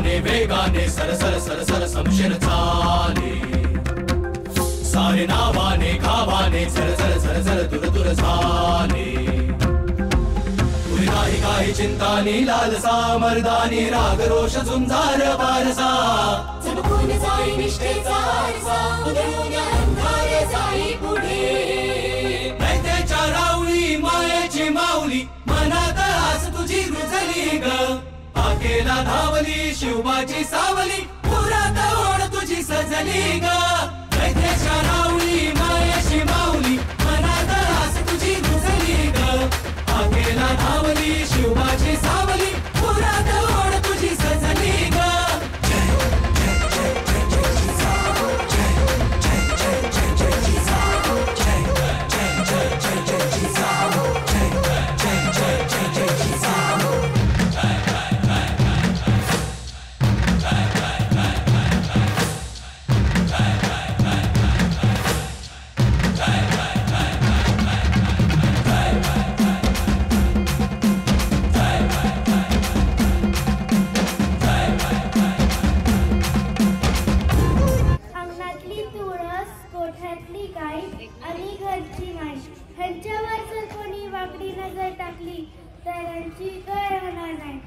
वेगाने वेगाने, sir sir sir sir समशेर चाले। सारे नावाने खावाने सर सर सर सर दूर दूर झाले पुरी काही चिंता नी लालसा, मर्दानी राग रोष झुंझार बारसा। सब कोण जाई निष्ठे चारसा उदय शिवबाची सावली पुरात ओढ तुझी सजली गा. ह्यांच्यावर जर कोणी वाकडी नजर टाकली तर यांची गळ होणार नाही.